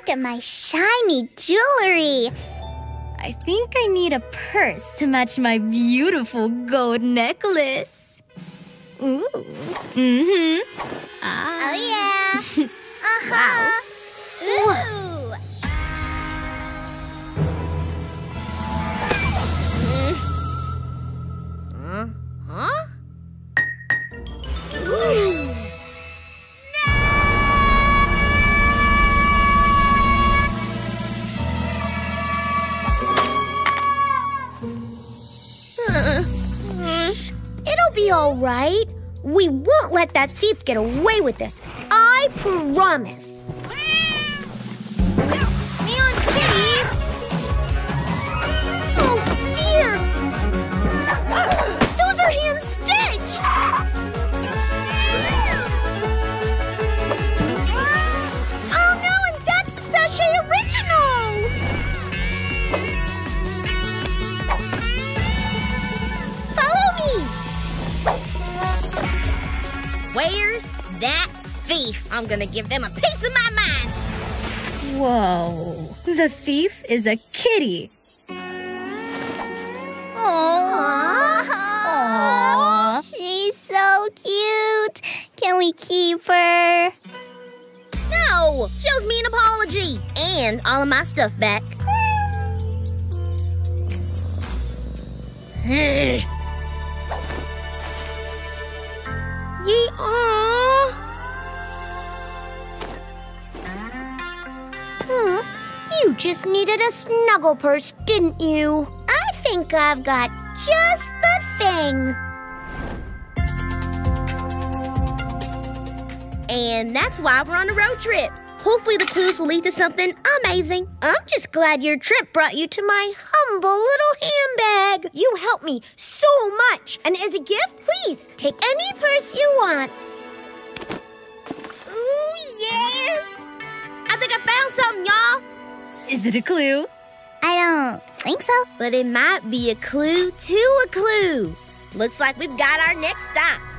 look at my shiny jewelry. I think I need a purse to match my beautiful gold necklace. Ooh. Mm-hmm. Ah. Oh, yeah. uh-huh. Ooh. It'll be all right. We won't let that thief get away with this. I promise. Where's that thief? I'm gonna give them a piece of my mind. Whoa. The thief is a kitty. Aww. She's so cute. Can we keep her? No, she owes me an apology and all of my stuff back. You just needed a snuggle purse, didn't you? I think I've got just the thing. And that's why we're on a road trip. Hopefully the clues will lead to something amazing. I'm just glad your trip brought you to my humble little handbag. You helped me so much. And as a gift, please take any purse you want. Is it a clue? I don't think so. But it might be a clue to a clue. Looks like we've got our next stop.